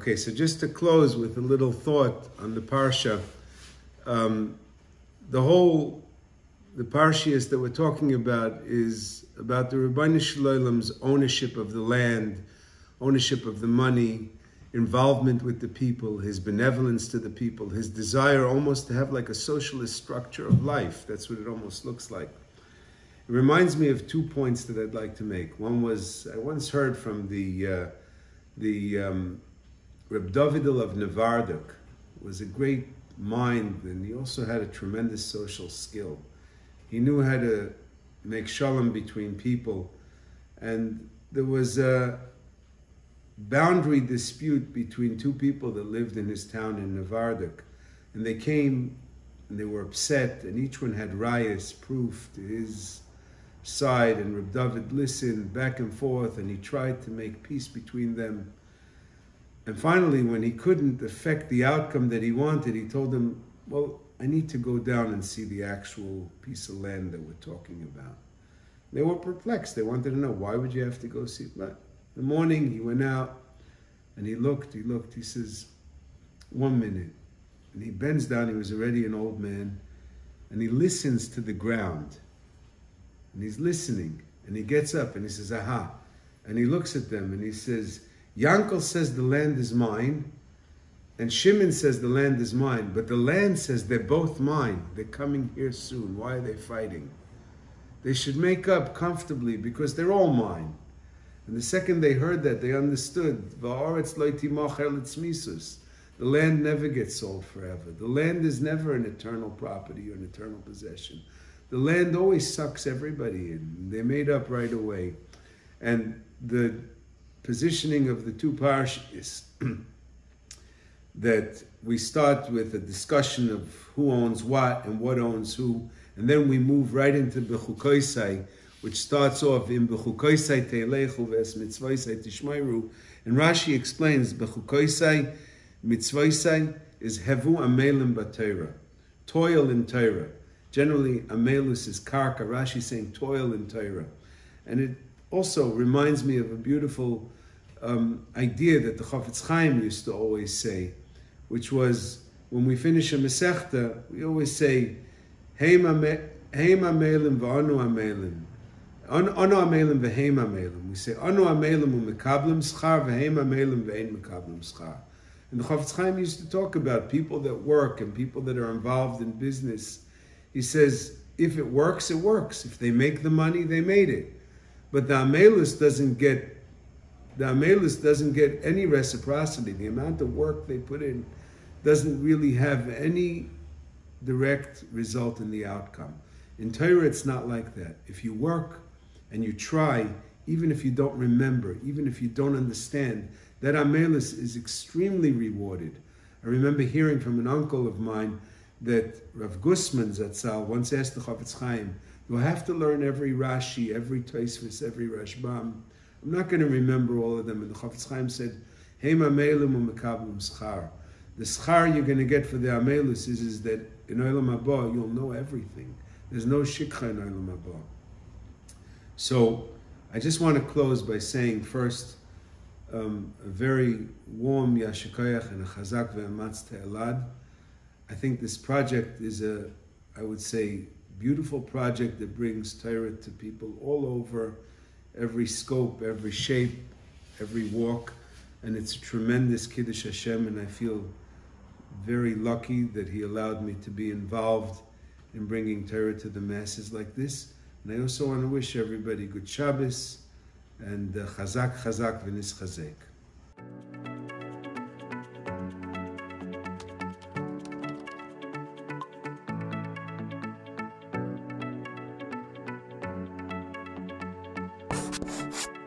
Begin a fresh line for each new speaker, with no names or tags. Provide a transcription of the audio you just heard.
Okay, so just to close with a little thought on the parsha, um, the whole the parshias that we're talking about is about the Ribono Shel Olam's ownership of the land, ownership of the money, involvement with the people, his benevolence to the people, his desire almost to have like a socialist structure of life. That's what it almost looks like. It reminds me of two points that I'd like to make. One was I once heard from the uh, the um, Reb Davidel of Nevardok was a great mind, and he also had a tremendous social skill. He knew how to make shalom between people, and there was a boundary dispute between two people that lived in his town in Nevardok, and they came and they were upset, and each one had rayas, proof to his side, and Reb David listened back and forth, and he tried to make peace between them. And finally, when he couldn't affect the outcome that he wanted, he told them, Well, I need to go down and see the actual piece of land that we're talking about. They were perplexed. They wanted to know why would you have to go see? But the morning, he went out and he looked, he looked, he says, One minute. And he bends down, he was already an old man, and he listens to the ground. And he's listening. And he gets up and he says, Aha. And he looks at them and he says, Yankel says the land is mine, and Shimon says the land is mine, but the land says they're both mine. They're coming here soon. Why are they fighting? They should make up comfortably because they're all mine. And the second they heard that, they understood. The land never gets sold forever. The land is never an eternal property or an eternal possession. The land always sucks everybody in. They're made up right away. And the positioning of the two parshas that we start with a discussion of who owns what and what owns who, and then we move right into Bechukoisai, which starts off in Bechukoisai Teilechu Ves Mitzvaisai Tishmairu, and Rashi explains Bechukoisai Mitzvaisai is Hevu Amelim Batera, toil in Torah. Generally, Amelus is Karka, Rashi saying toil in Torah. And it also reminds me of a beautiful um, idea that the Chafetz Chaim used to always say, which was when we finish a Masechta, we always say, Heim amelim v'anu amelim. Anu amelim v'heim amelim. We say, Anu amelim u'mekablim schar v'heim amelim v'ein mekablim schar. And the Chafetz Chaim used to talk about people that work and people that are involved in business. He says, if it works, it works. If they make the money, they made it. But the Amelus doesn't get the Amelus doesn't get any reciprocity. The amount of work they put in doesn't really have any direct result in the outcome. In Torah, it's not like that. If you work and you try, even if you don't remember, even if you don't understand, that Amelus is extremely rewarded. I remember hearing from an uncle of mine that Rav Gustman Zatzal once asked the Chafetz Chaim, "Do I have to learn every Rashi, every Tosfos, every Rashbam?" I'm not going to remember all of them. And the Chafetz Chaim said, Hema melim umekablim schar. The schar you're going to get for the amelus is, is that in Olam Haba you'll know everything. There's no shikha in Olam Haba. So I just want to close by saying first um, a very warm yashikoyach and a chazak ve'amatz te'elad. I think this project is a, I would say, beautiful project that brings Torah to people all over every scope, every shape, every walk, and it's a tremendous Kiddush Hashem, and I feel very lucky that He allowed me to be involved in bringing Torah to the masses like this. And I also want to wish everybody good Shabbos and uh, Chazak Chazak V'nis Chazek.
You